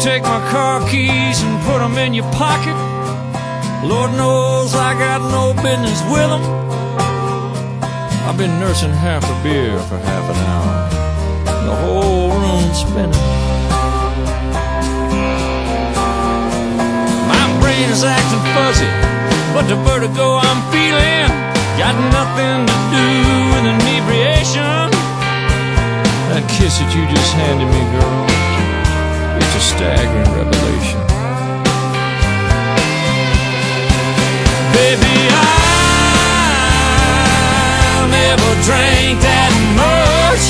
take my car keys and put them in your pocket. Lord knows I got no business with them. I've been nursing half a beer for half an hour. The whole room's spinning. My brain is acting fuzzy, but the vertigo I'm feeling got nothing to do with inebriation. That kiss that you just handed me, girl, staggering revelation. Baby, I never drank that much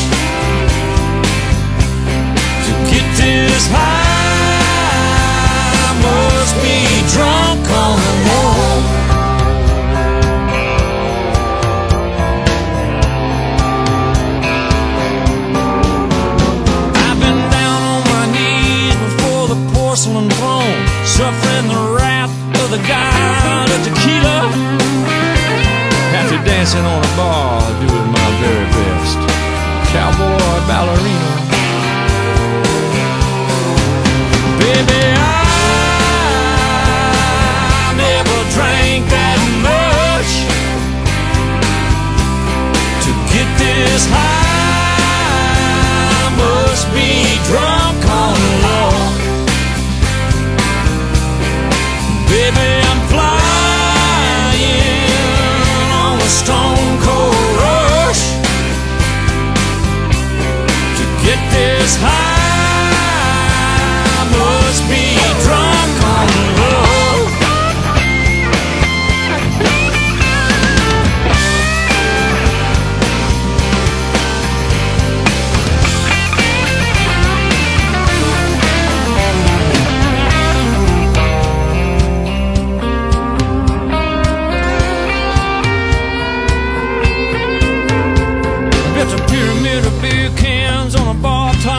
to get this high. Porcelain throne, suffering the wrath of the god of tequila. After dancing on a bar, I do it my very best. Cowboy ballerina. Baby, I never drank that much to get this high.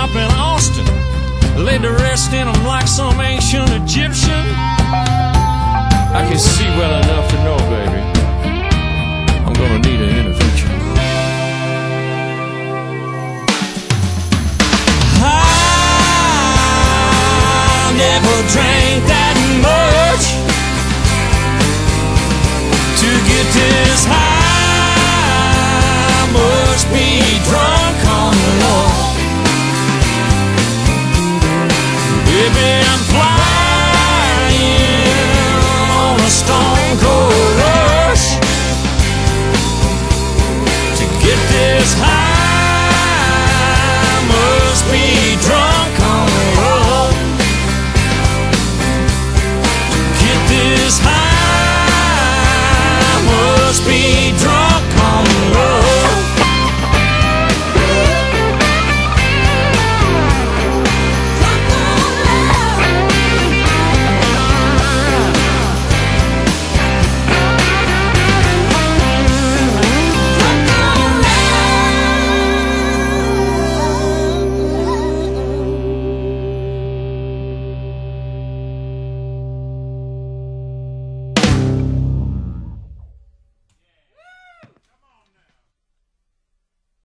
shop in Austin. Laid to rest in them like some ancient Egyptian. I can see well enough to know, baby. I'm gonna need an intervention. I never drank that much to get to.